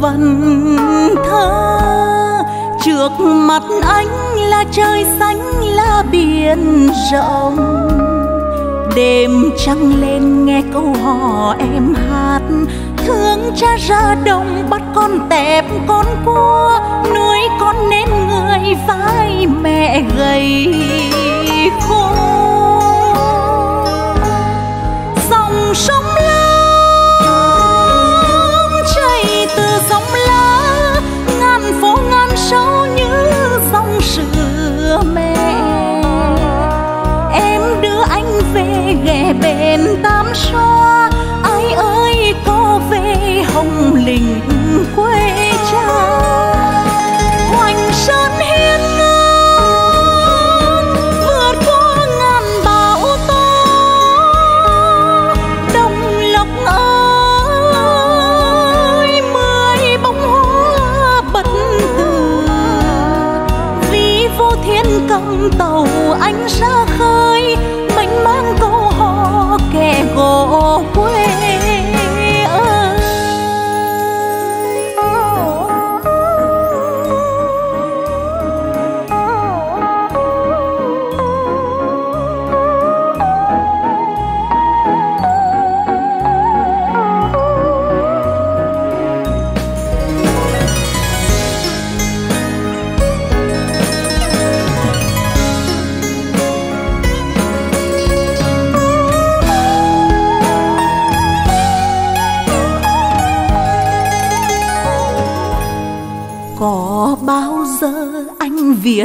vần thơ. Trước mặt anh là trời xanh, là biển rộng. Đêm trăng lên nghe câu hò em hát. Thương cha ra đồng bắt con tẹp con cua. Nuôi con nên người vai mẹ gầy khô.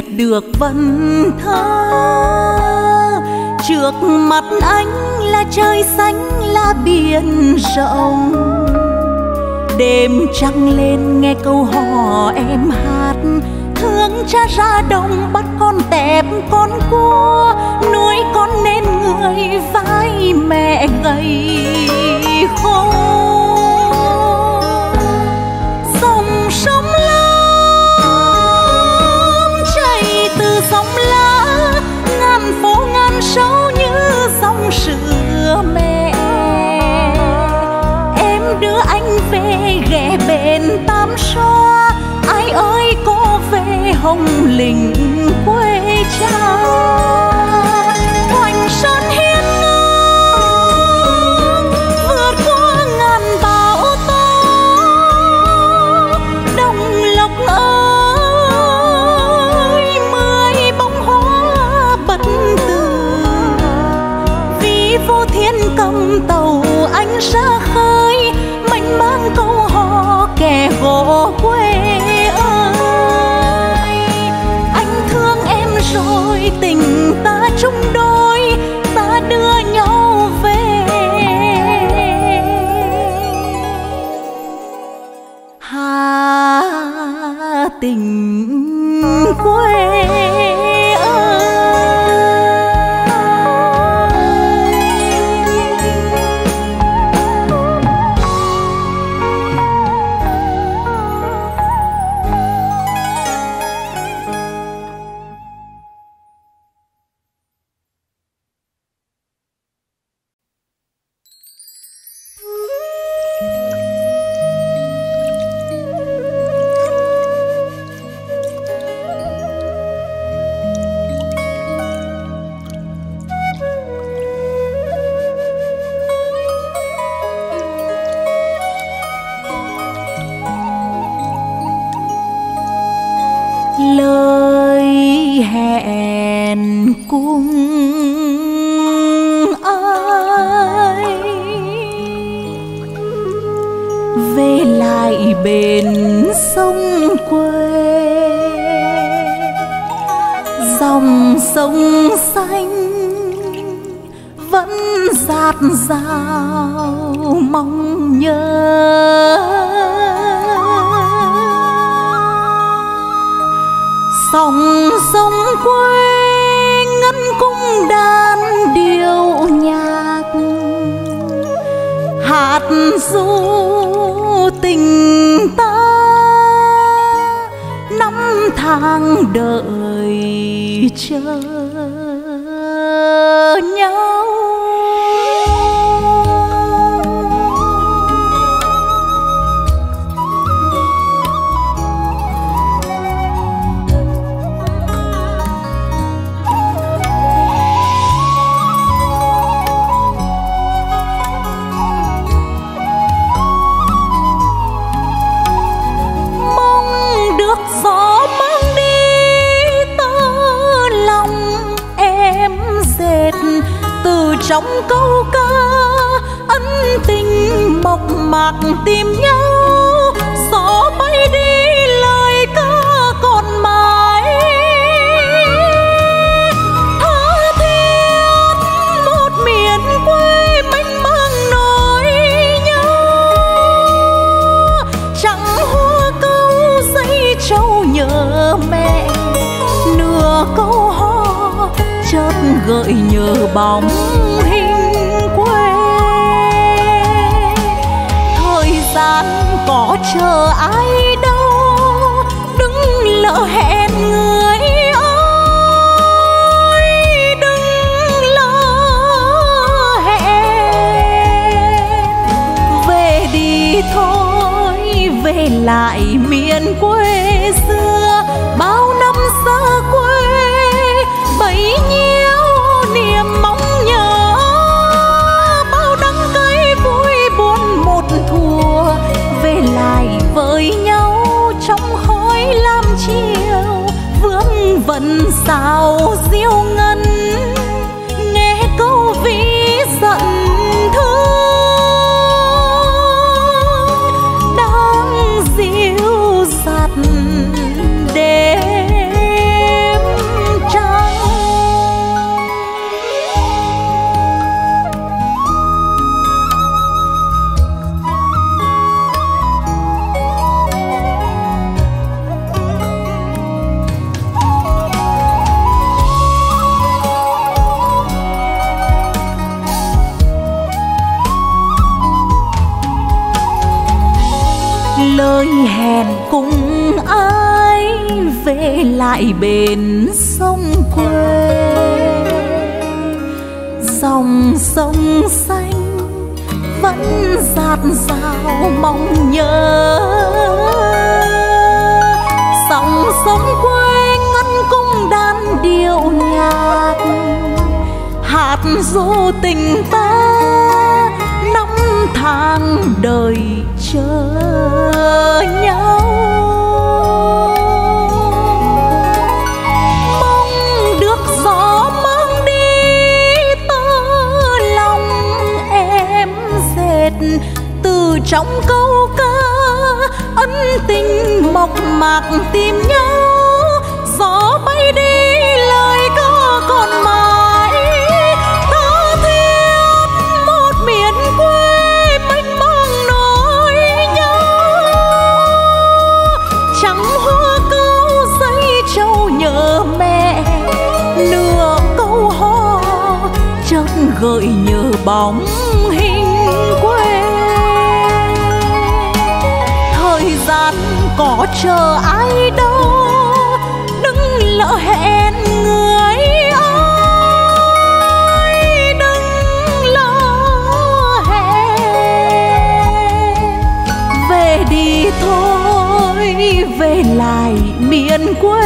tuyệt được vần thơ. Trước mặt anh là trời xanh, là biển rộng. Đêm trăng lên nghe câu hò em hát. Thương cha ra đồng bắt con tẹp con cua. Nuôi con nên người vai mẹ gầy khô. không lình quê cha. đợi chờ. Bạc tìm nhau, gió bay đi, lời ca còn mãi. Tha thiết, một miền quê mênh mang nỗi nhớ chẳng hoa câu dây trâu nhớ mẹ, nửa câu ho chợt gợi nhớ bóng. Có chờ ai đâu đừng lỡ hẹn người ơi đừng lỡ hẹn. Về đi thôi, về lại miền quê xưa. Lời hẹn cùng ai về lại bên sông quê. Dòng sông xanh vẫn dạt dào mong nhớ. Dòng sông quê ngân cung đàn điệu nhạc hạt du tình ta năm tháng đời chờ nhau. Mong được gió mang đi tơ lòng em dệt. Từ trong câu ca, ân tình mộc mạc tìm nhau. Gió bay đi bóng hình quê thời gian có chờ ai đâu, đừng lỡ hẹn người ơi, đừng lỡ hẹn. Về đi thôi, về lại miền quê.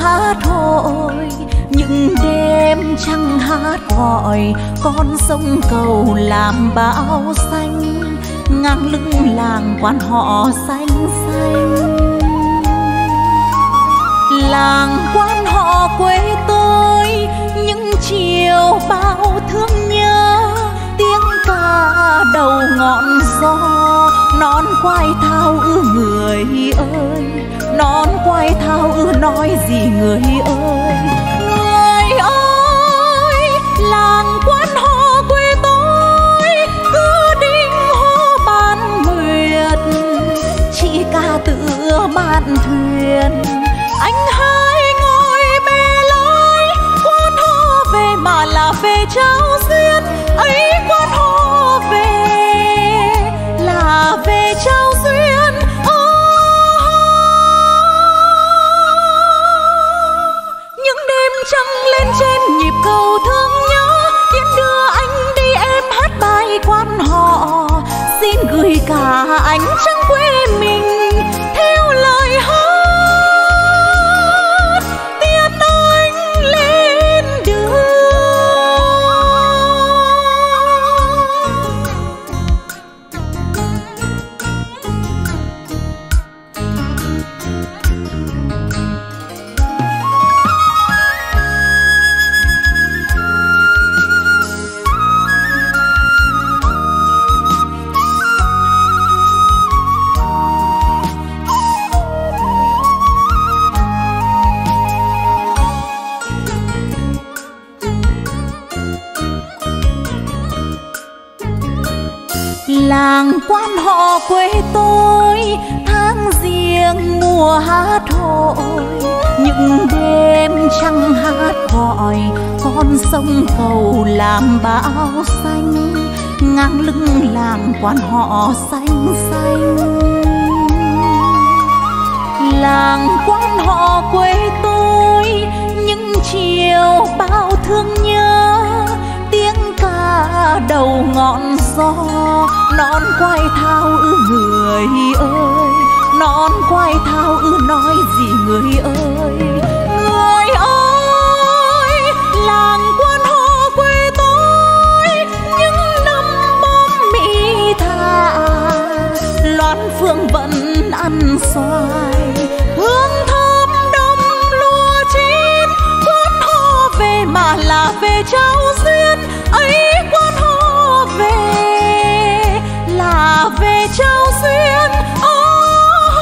Hát hội những đêm trăng hát gọi, con sông cầu làm bão xanh. Ngang lưng làng quan họ xanh xanh. Làng quan họ quê tôi, những chiều bao thương nhớ. Tiếng ca đầu ngọn gió, non quay thao ư người ơi non quay thao ư nói gì người ơi? Người ơi, làng quan họ quê tôi, cứ đinh hô ban nguyệt. Chỉ ca tựa mạn thuyền, anh hai ngồi bè lối. Quan họ về mà là về cháu duyên, ấy quan họ về là về cả làng quan họ quê tôi, tháng riêng mùa hát hội những đêm trăng hát gọi con sông cầu làm bão xanh. Ngang lưng làng quan họ xanh xanh. Làng quan họ quê tôi, những chiều bao thương nhớ đầu ngọn gió non quay thao ư người ơi non quay thao ư nói gì người ơi? Người ơi, làng quan họ quê tôi, những năm bom mỹ tha. Loan phương vẫn ăn xoài, hương thơm đông lúa chín quan họ về mà là về cháu duyên. Trao duyên oh,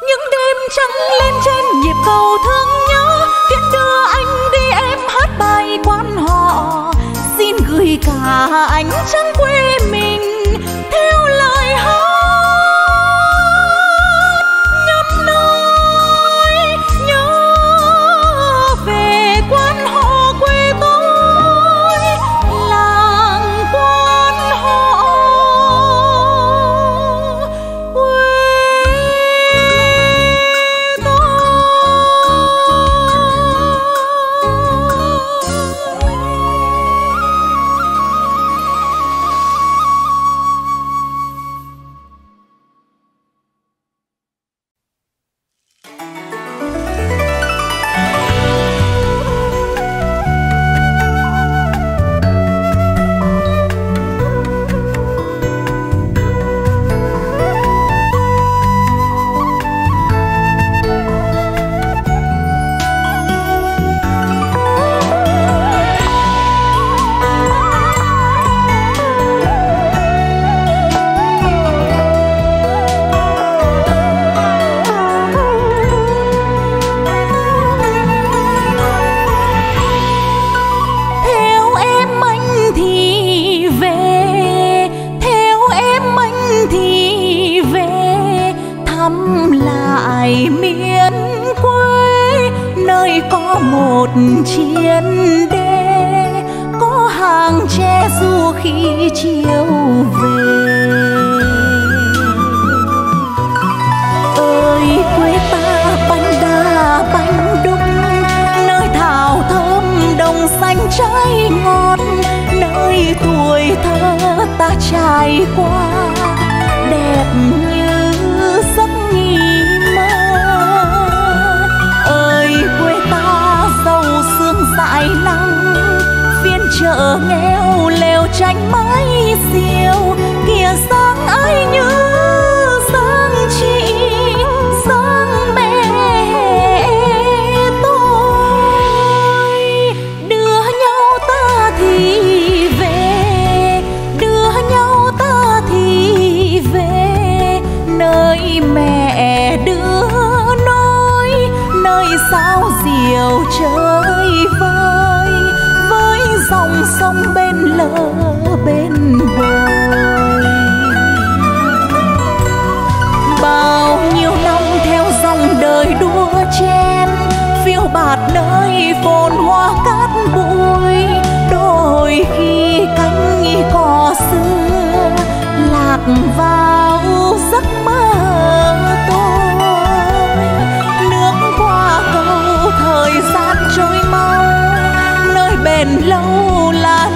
những đêm trắng lên trên nhịp cầu thương nhớ tiễn đưa anh đi em hát bài quan họ. Xin gửi cả ánh trăng quê mình, theo lời hát. Một chiến đê có hàng tre du khi chiều về. Ơi, quê ta bánh đa bánh đúc, nơi thảo thơm đồng xanh trái ngọt nơi tuổi thơ ta trải qua, đẹp như chợ nghèo lều tranh mái diều kìa sáng ấy như phồn hoa cát bụi, đôi khi cánh cỏ xưa, lạc vào giấc mơ tôi. Nước qua cầu thời gian trôi mau, nơi bền lâu là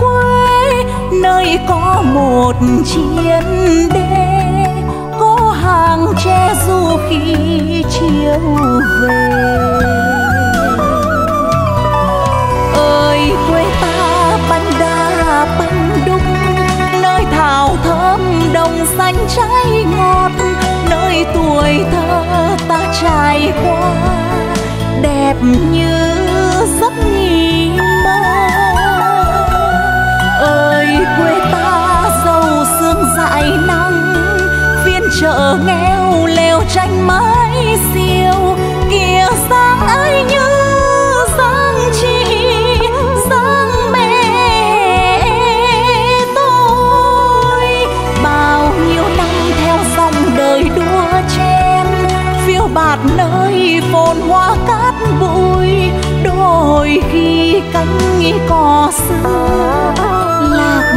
quê, nơi có một chiến đê có hàng tre du khi chiều về. Ơi, quê ta bánh đa bánh đúc, nơi thảo thơm đồng xanh trái ngọt, nơi tuổi thơ ta trải qua, đẹp như giấc nghỉ mơ quê ta giàu sương dại nắng phiên chợ nghèo leo tranh mái xiêu, kìa sang ấy như sáng chị sáng mẹ tôi. Bao nhiêu năm theo dòng đời đua chen phiêu bạt nơi phồn hoa cát bụi. Đôi khi cánh nghi cỏ xưa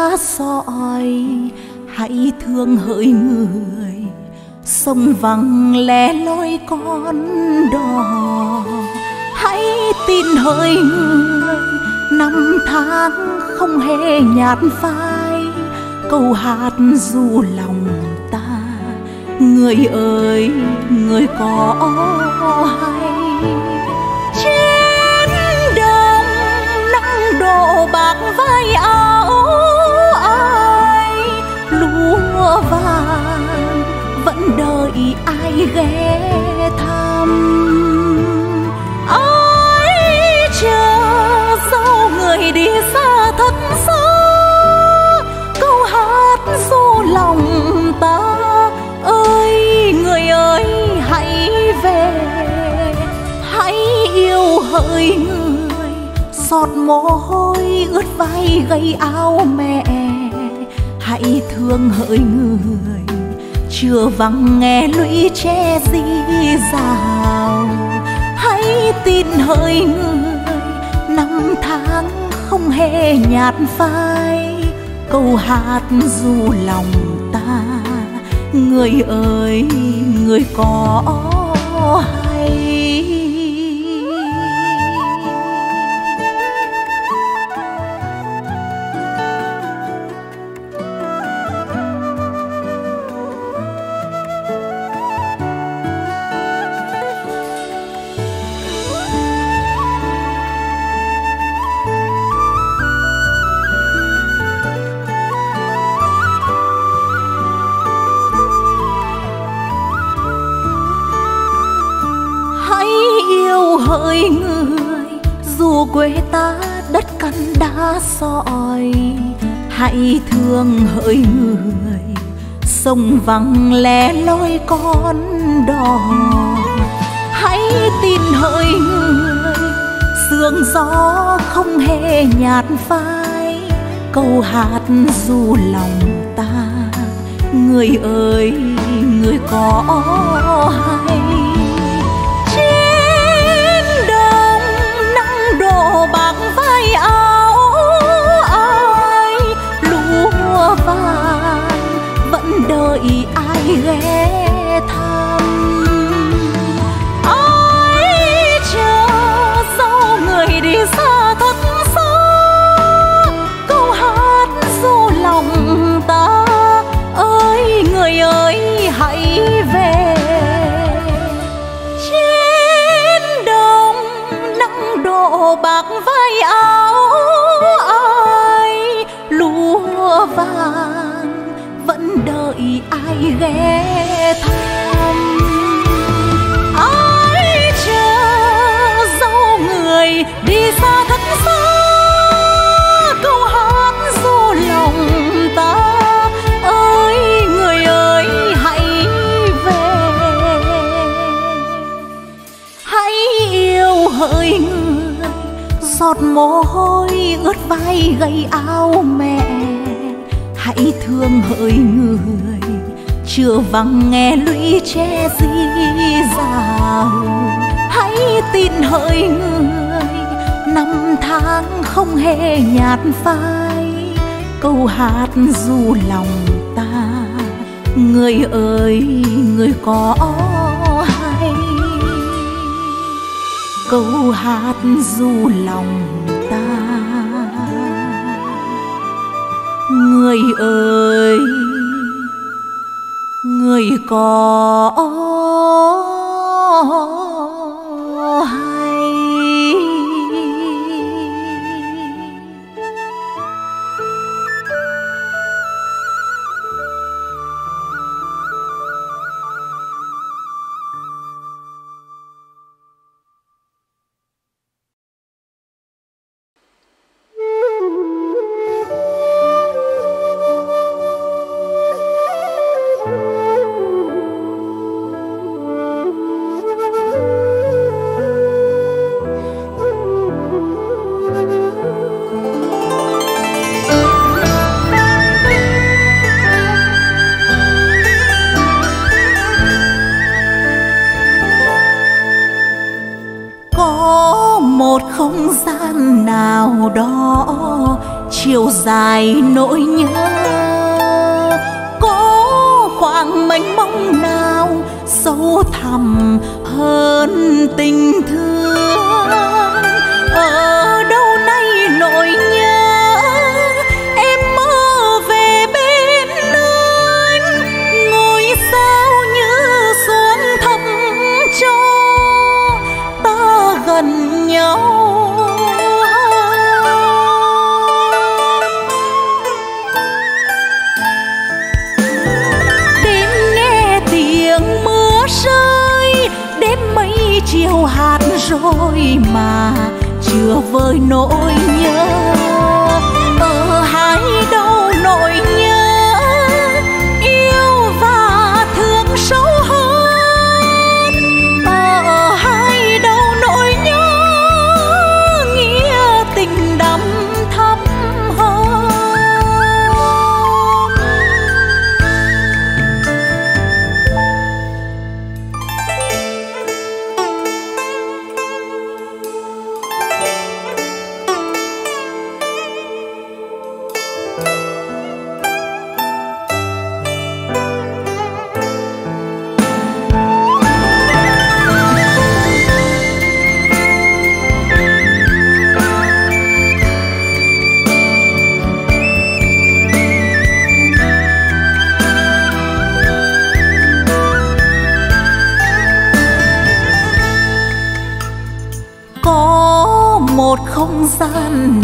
Xa đá sỏi hãy thương hỡi người. Sông vắng lẻ loi con đò, hãy tin hỡi người. Năm tháng không hề nhạt phai, câu hát du lòng ta. Người ơi, người có hay. Trên đồng nắng đổ bạc vai áo lúa vàng, vẫn đợi ai ghé thăm. Ai chờ dâu người đi xa thật xa, câu hát du lòng ta. Ơi, người ơi, hãy về, hãy yêu hỡi người. Giọt mồ hôi ướt vai gây áo mẹ hãy thương hỡi người. Chưa vắng nghe lũy tre di rào hãy tin hỡi người. Năm tháng không hề nhạt phai. Câu hát du lòng ta. Người ơi, người có hỡi người, sông vắng lẻ loi con đò. Hãy tin hỡi người, sương gió không hề nhạt phai. Câu hát du lòng ta, người ơi, người có hay ghé mồ hôi ướt vai gầy áo mẹ. Hãy thương hỡi người, chưa vắng nghe lũy tre di rào hãy tin hỡi người, năm tháng không hề nhạt phai. Câu hát du lòng ta, người ơi, người có hay? Câu hát du lòng người ơi người có một không gian nào đó, chiều dài nỗi nhớ. Có khoảng mênh mông nào sâu thẳm hơn tình thương? nhau. Đêm nghe tiếng mưa rơi đêm mấy chiều hạt rồi mà chưa vơi nỗi nhớ. Ở hai đâu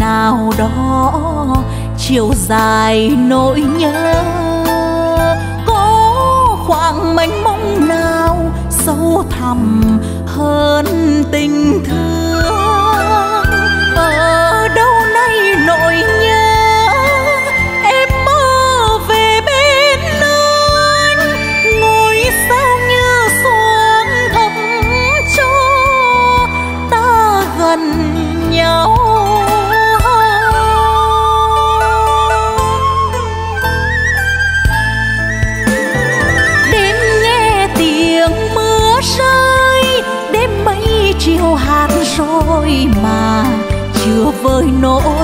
nào đó, chiều dài nỗi nhớ. Có khoảng mênh mông nào sâu thẳm hơn tình thương?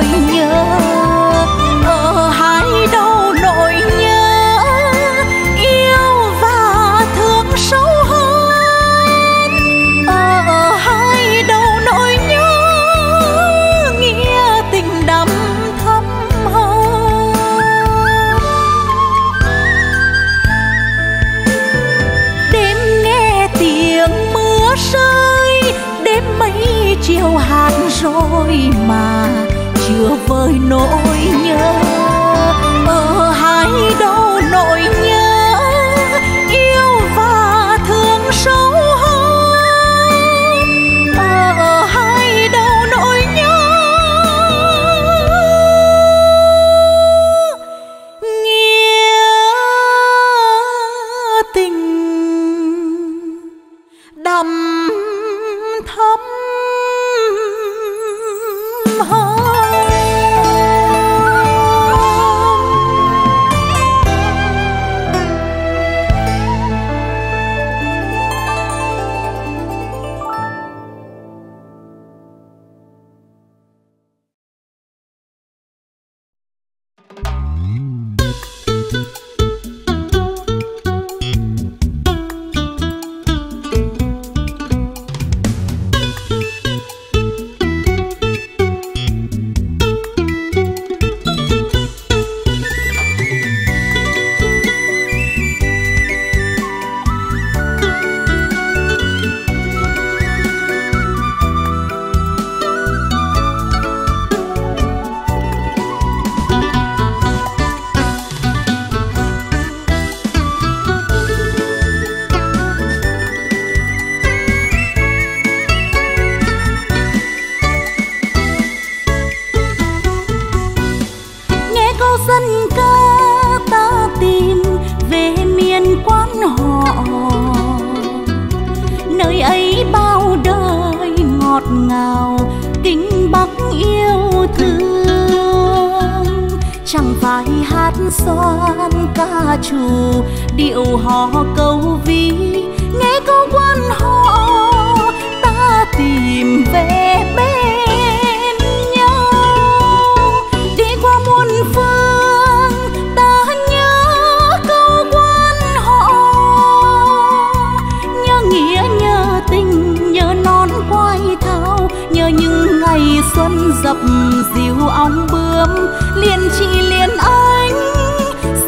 没有。Xuân dập dìu ong bướm, liền chị liền anh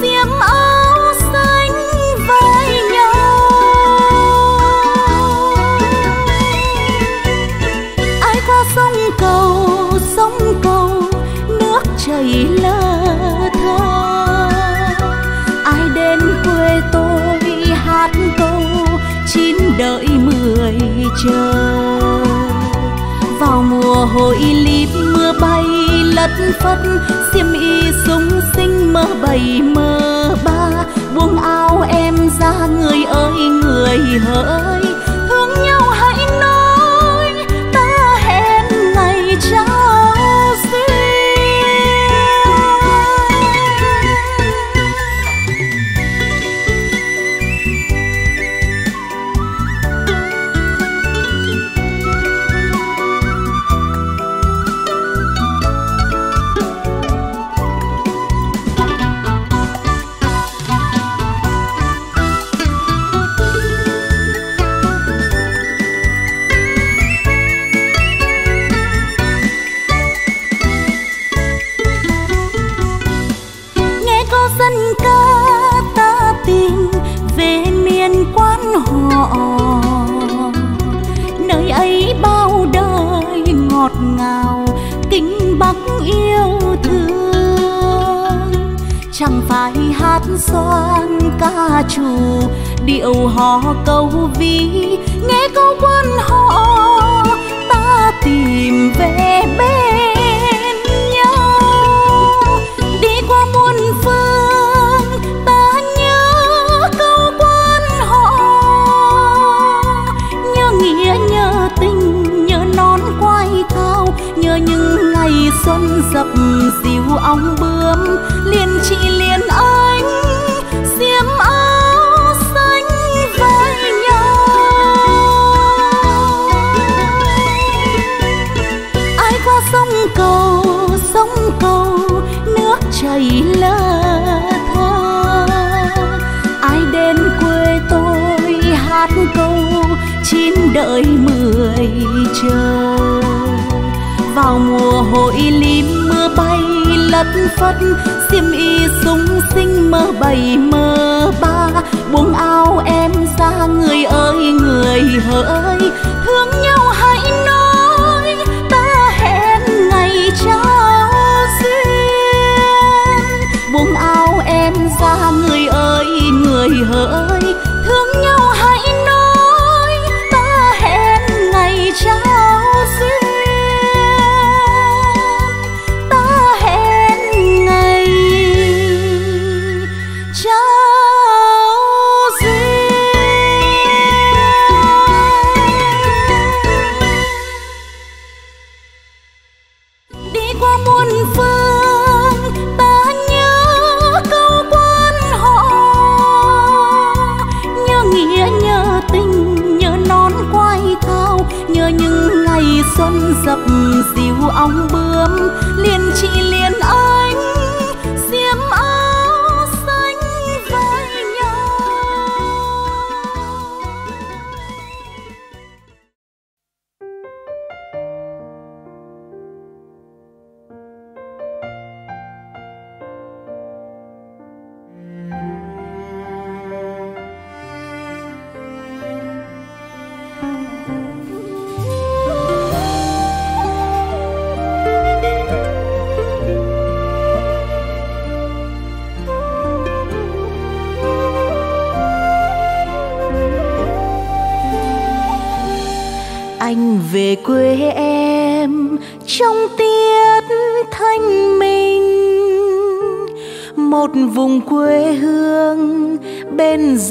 xiêm áo xanh vai nhau. Ai qua sông cầu sông cầu, nước chảy lơ thơ. Ai đến quê tôi hát câu, chín đợi mười chờ mùa hội mưa bay, lất phất, xiêm y sung sinh mơ bảy mơ ba. Buông áo em ra, người ơi, người hỡi. Xoan ca trù. Điệu hò câu ví, nghe câu quan họ ta tìm về bên nhau. Đi qua muôn phương, ta nhớ câu quan họ nhớ nghĩa, nhớ tình, nhớ nón quay thao. Nhớ những ngày xuân dập dìu ong bướm liền chị liền ơi cầu, sông cầu, nước chảy lơ thơ. Ai đến quê tôi hát câu, chín đợi mười chờ. Vào mùa hội lim mưa bay, lất phất, xiêm y sung sinh mơ bảy mơ ba. Buông áo em ra, người ơi, người hỡi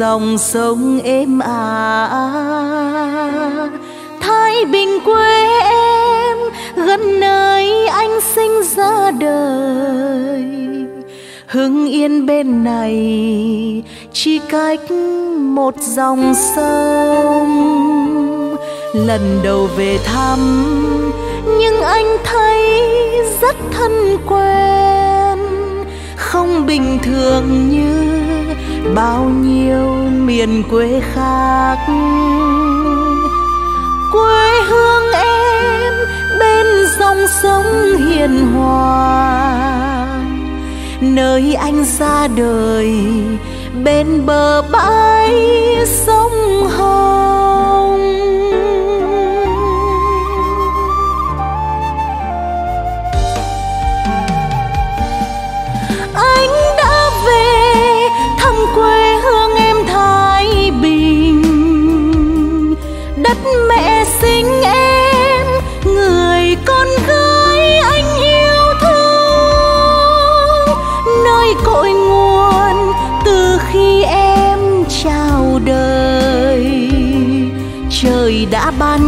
dòng sông êm ả thái bình quê em, gần nơi anh sinh ra đời. Hưng yên bên này, chỉ cách một dòng sông. Lần đầu về thăm, nhưng anh thấy rất thân quen. Không bình thường như bao nhiêu miền quê khác. Quê hương em bên dòng sông hiền hòa. Nơi anh ra đời bên bờ bãi sông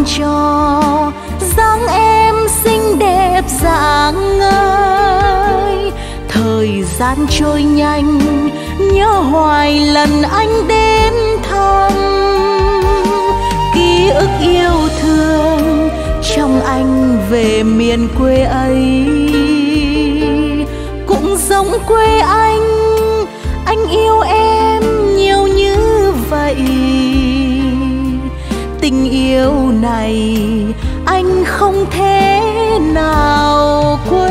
cho dáng em xinh đẹp dạng ngời. Thời gian trôi nhanh, nhớ hoài lần anh đến thăm. Ký ức yêu thương trong anh về miền quê ấy. Cũng giống quê anh anh yêu em nhiều như vậy tình yêu này anh không thể nào quên.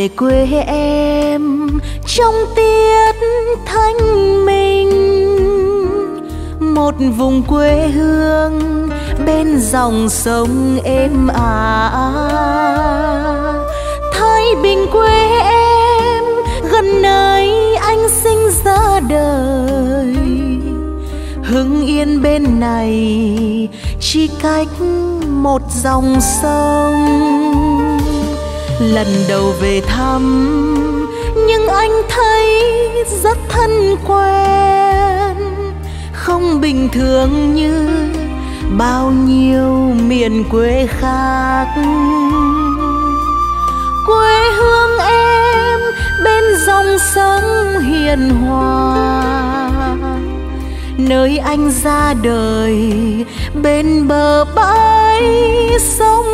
Về quê em trong tiết thanh minh, một vùng quê hương bên dòng sông êm ả thái bình quê em gần nơi anh sinh ra đời, hưng yên bên này chỉ cách một dòng sông lần đầu về thăm, nhưng anh thấy rất thân quen. Không bình thường như bao nhiêu miền quê khác. Quê hương em bên dòng sông hiền hòa. Nơi anh ra đời, bên bờ bãi sông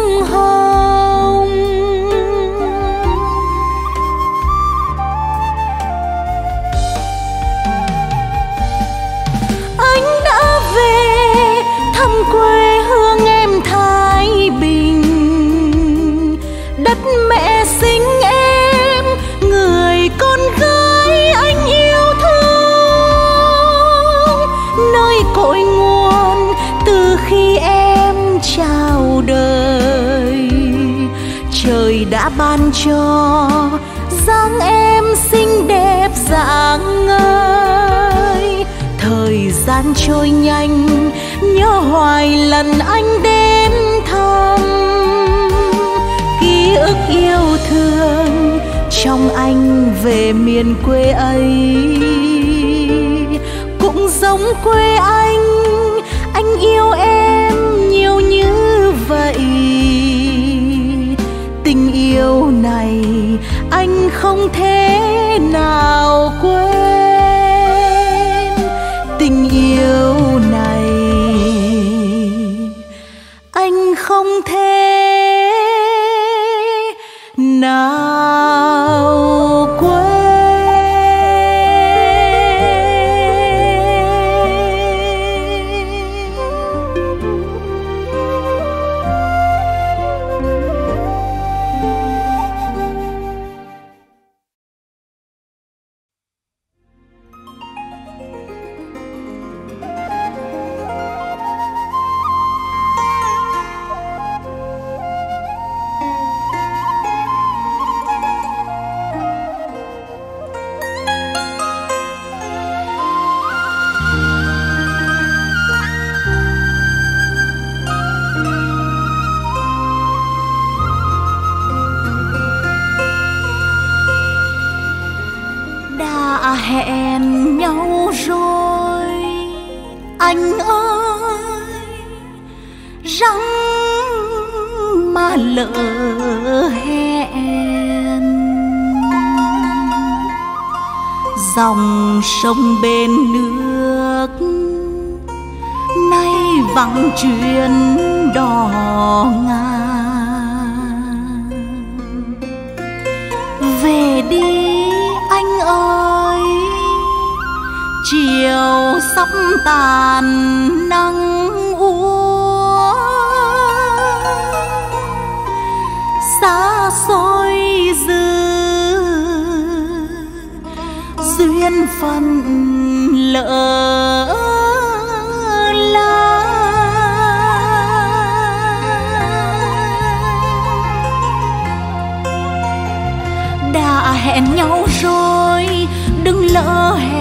miền quê ấy cũng giống quê anh sắp tàn nắng úa. Xa xôi dư, duyên phận lỡ la. Đã hẹn nhau rồi, đừng lỡ hẹn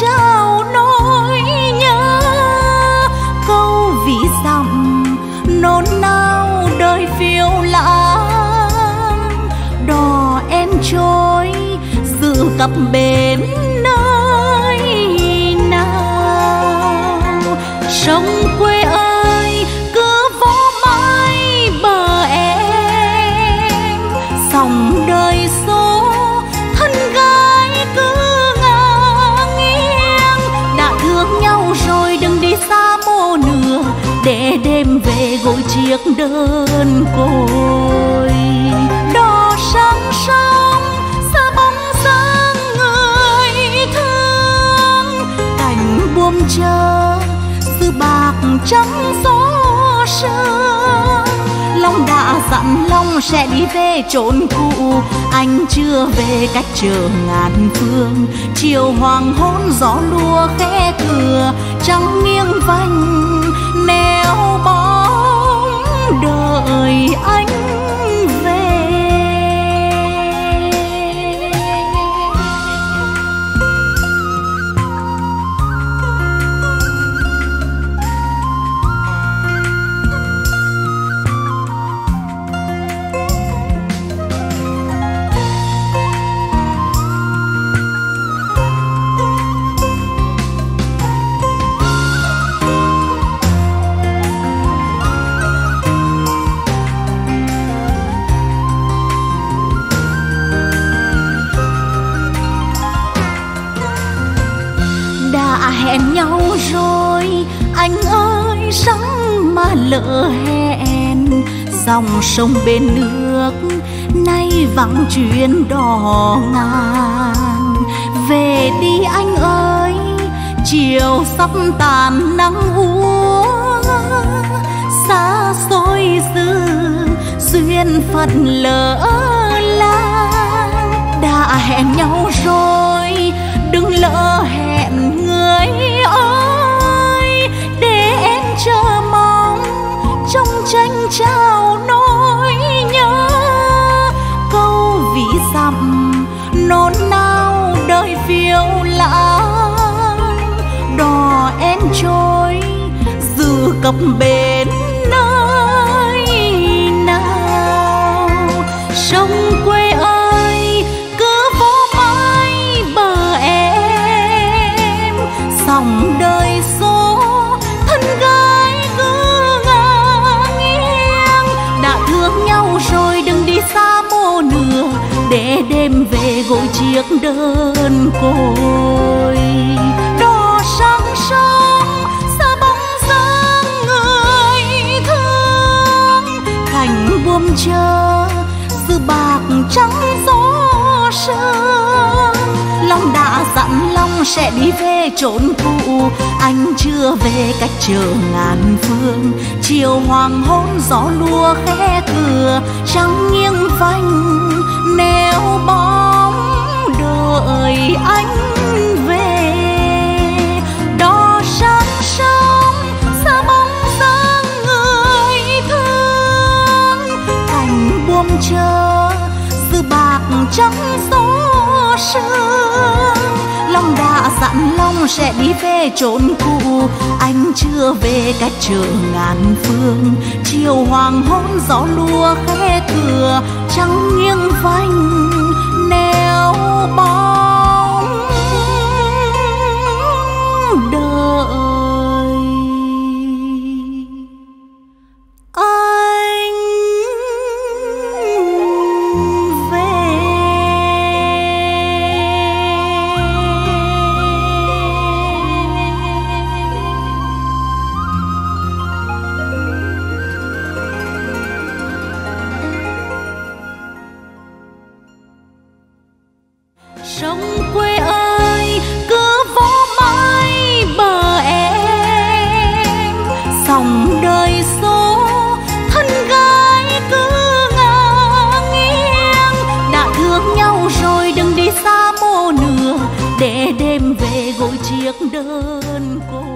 trao nỗi nhớ. Câu vì dặm, nôn nao đời phiêu lãng. Đò em trôi, giữ cặp bến vội chiếc đơn côi đò sáng sông xa bóng dáng người thương. Cảnh buông chờ sự bạc trắng gió sương Long đã dặn Long sẽ đi về chốn cũ. Anh chưa về cách chờ ngàn phương. Chiều hoàng hôn gió lùa khẽ cửa trắng nghiêng vành, neo bóng ơi anh. Hẹn nhau rồi. Anh ơi sáng mà lỡ hẹn. Dòng sông bên nước nay vắng chuyến đò ngang về đi anh ơi chiều sắp tàn nắng úa xa xôi dư duyên phận lỡ la, đã hẹn nhau rồi đừng lỡ hẹn. Cập bên nơi nào? Sông quê ơi, cứ vô mãi bờ em. Dòng đời số, thân gái cứ ngang nghiêng. Đã thương nhau rồi đừng đi xa mô nửa, để đêm về gội chiếc đơn côi. Chờ sự bạc trắng gió sương. Long đã dặn Long sẽ đi về chốn cũ. Anh chưa về cách chờ ngàn phương. Chiều hoàng hôn gió lùa khẽ cửa Trăng nghiêng vành neo bóng đợi anh chờ dư bạc trắng gió sương. Lòng đã dặn lòng sẽ đi về chốn cũ. Anh chưa về cách chờ ngàn phương. Chiều hoàng hôn gió lùa khẽ cửa, trắng nghiêng vành neo bóng chiếc đơn côi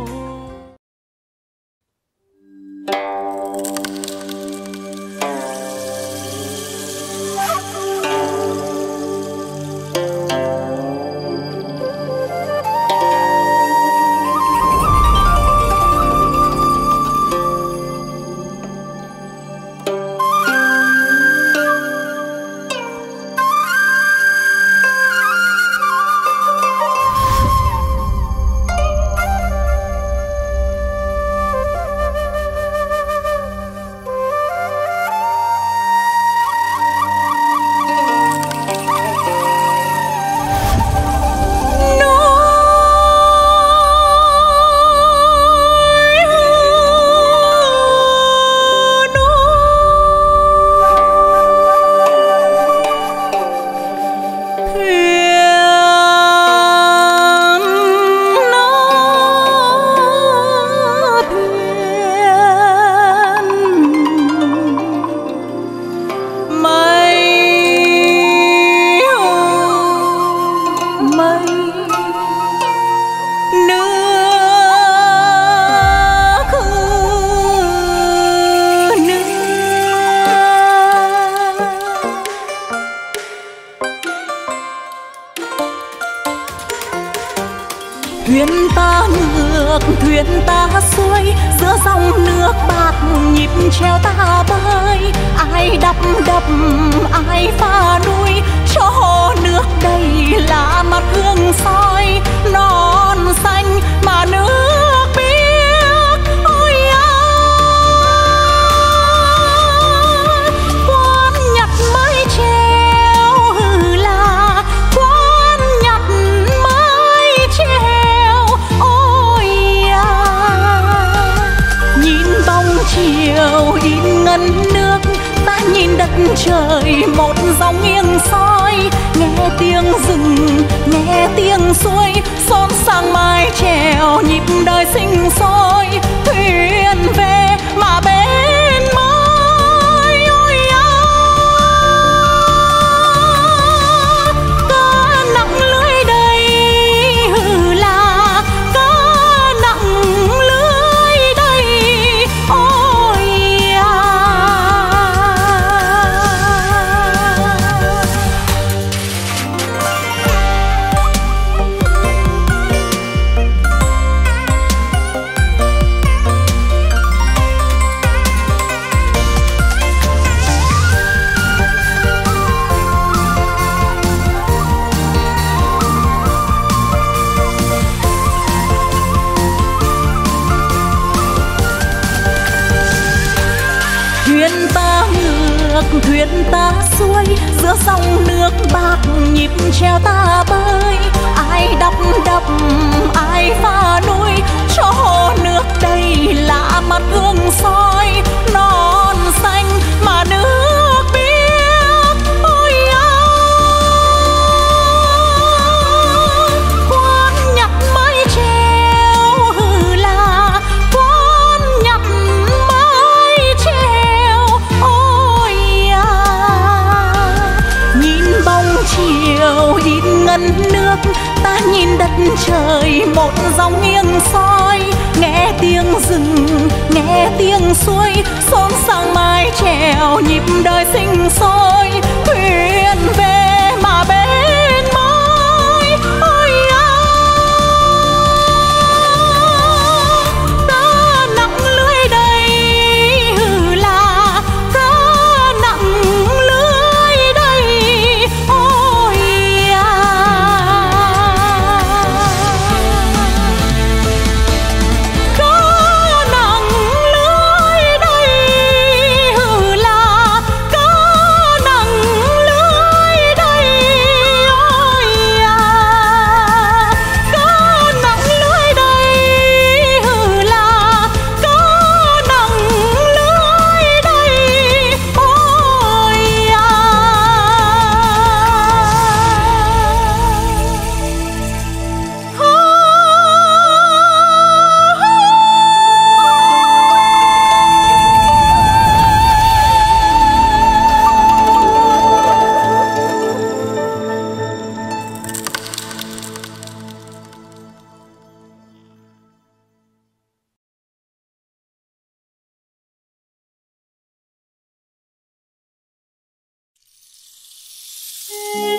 Yeah.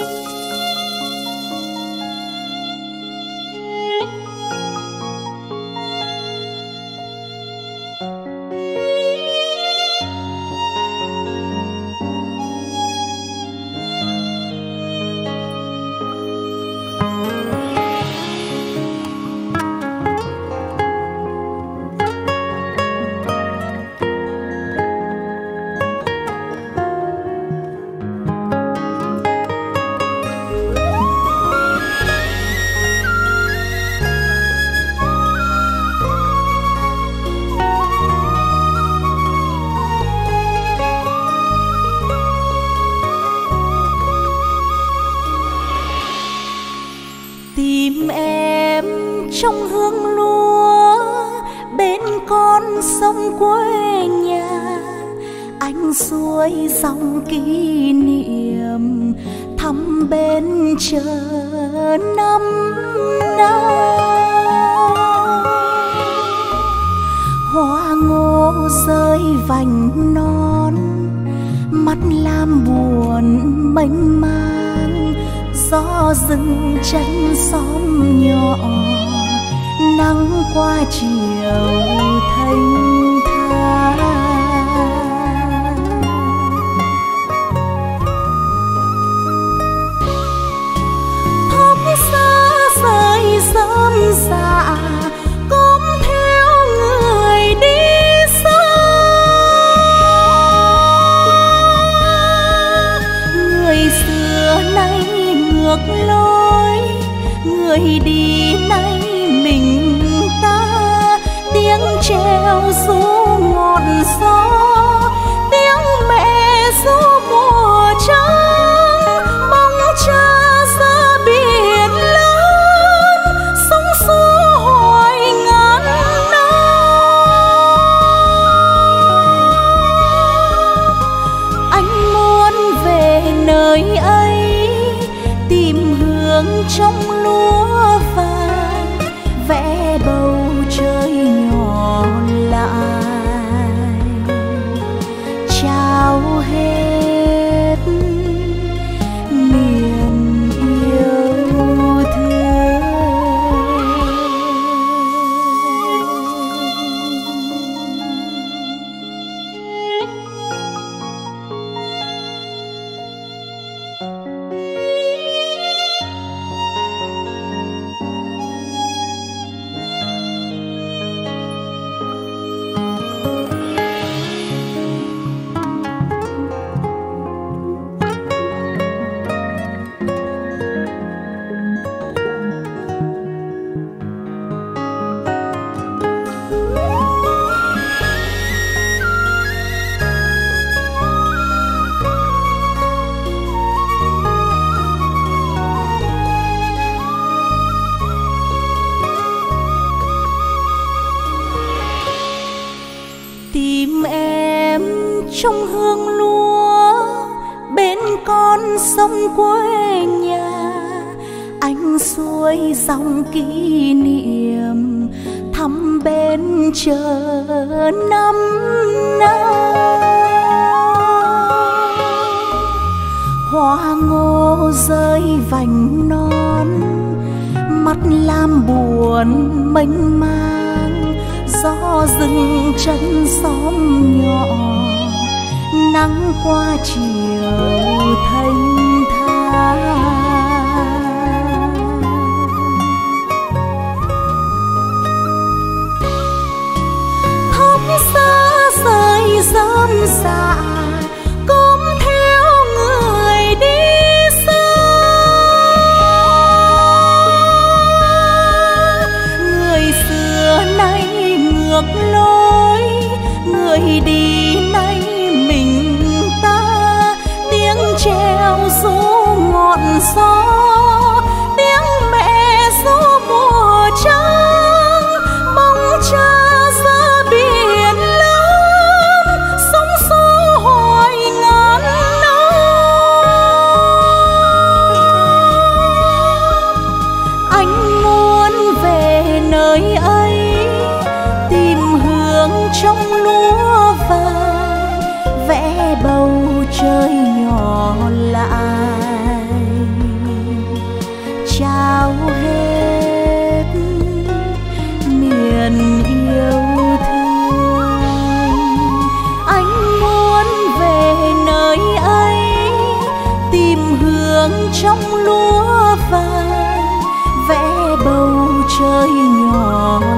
Nhỏ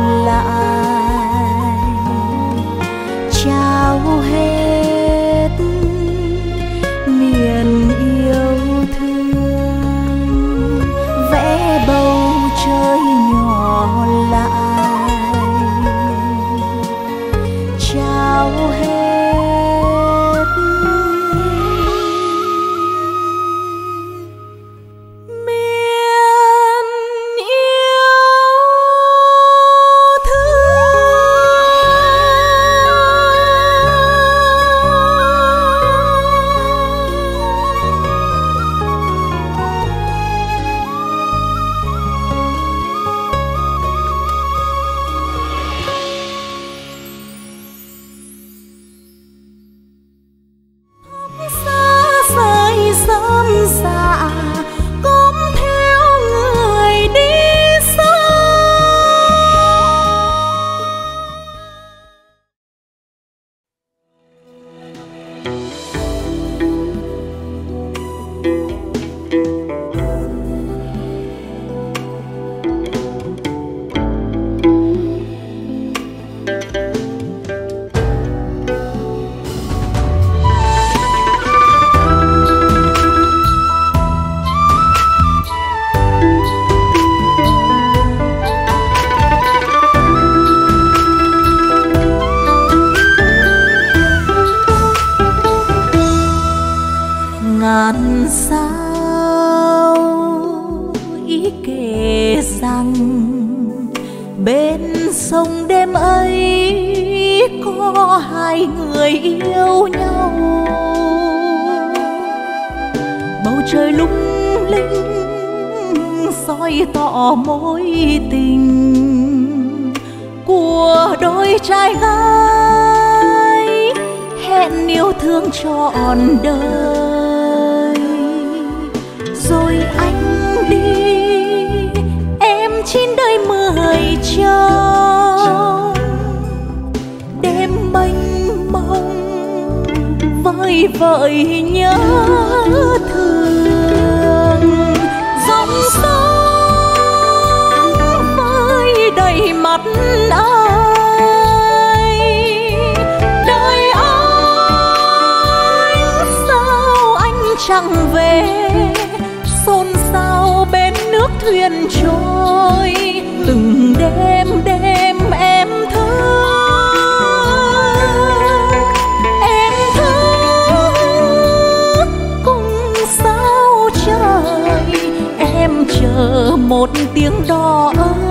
trăng về, xôn xao bên nước thuyền trôi. Từng đêm đêm em thơ em thơ cùng sao trời. Em chờ một tiếng đò ơi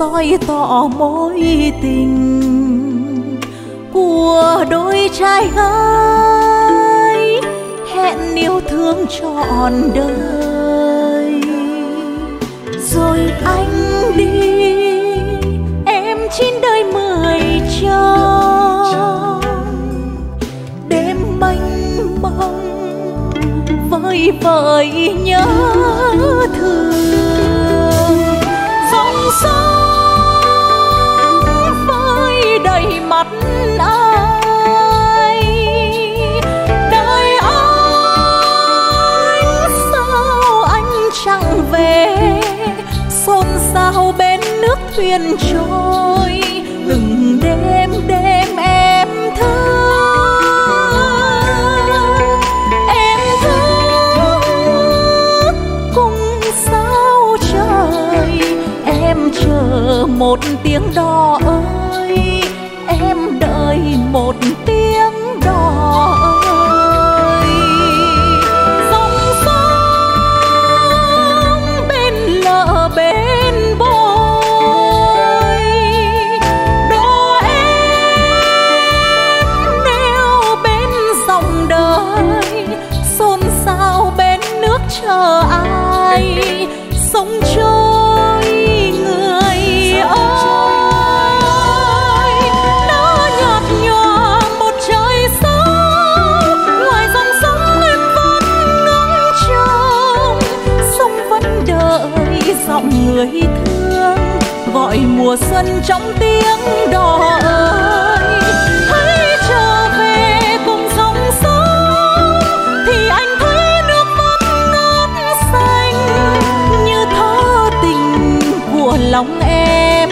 soi tỏ mối tình của đôi trai gái. Hẹn yêu thương trọn đời. Rồi anh đi, em chín đời mười trong đêm mênh mông, vơi vợi nhớ về, xôn xao bên nước thuyền trôi. Từng đêm đêm em thơ em thơ cùng sao trời. Em chờ một tiếng đò ơi gần trong tiếng đò ơi. Hãy trở về cùng dòng sông, thì anh thấy nước mắt ngát xanh. Như thơ tình của lòng em,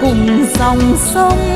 cùng dòng sông.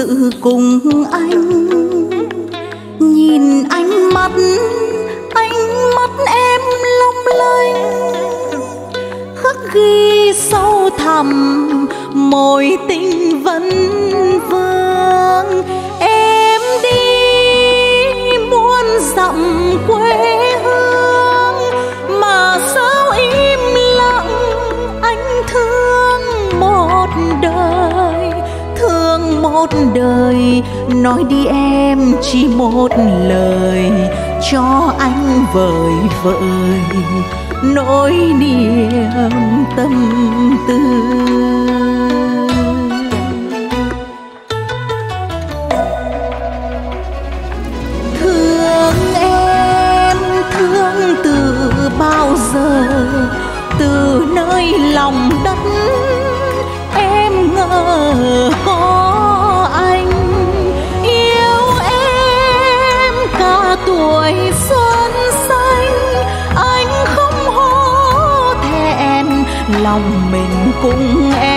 sự cùng anh. nói đi em, chỉ một lời, cho anh vời vợi. Nỗi niềm tâm tư. Thương em, thương từ bao giờ, từ nơi lòng đất tuổi xuân xanh anh không hổ thẹn lòng mình cùng em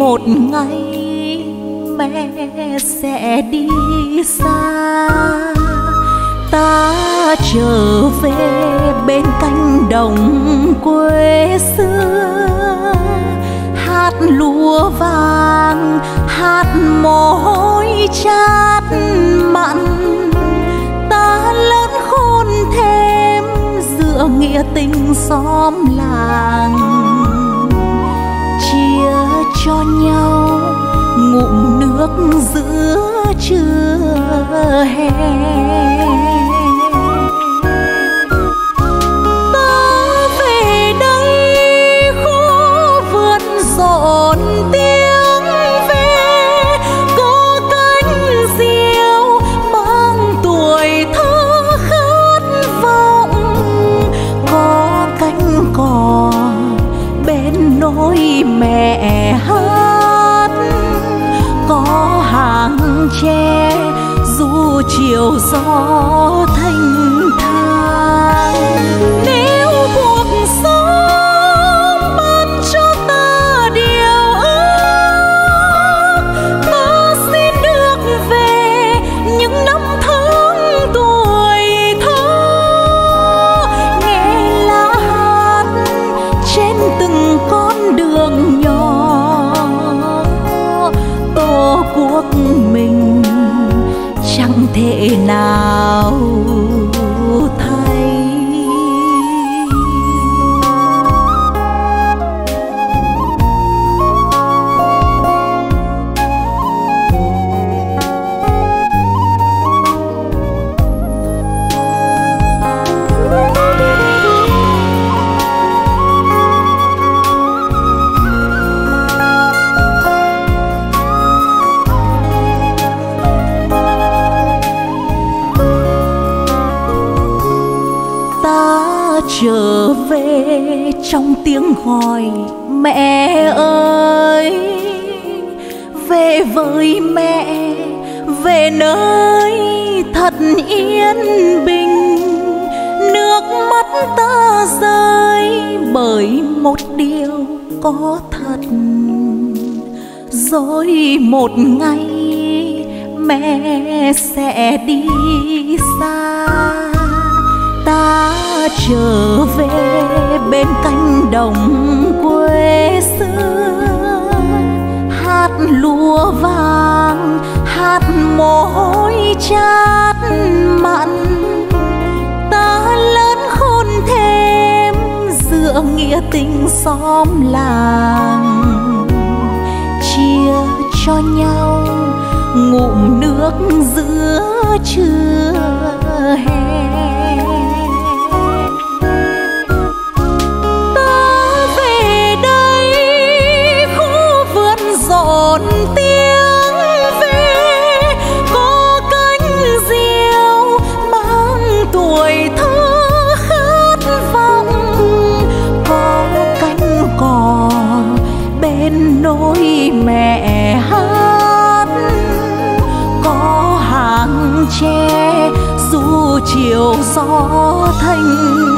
một ngày mẹ sẽ đi xa. Ta trở về bên cánh đồng quê xưa. Hát lúa vàng, hát mồ hôi chát mặn. Ta lớn khôn thêm giữa nghĩa tình xóm làng cho nhau ngụm nước giữa trưa hè. chiều gió. xóm làng chia cho nhau ngụm nước giữa trưa hè. chiều gió thanh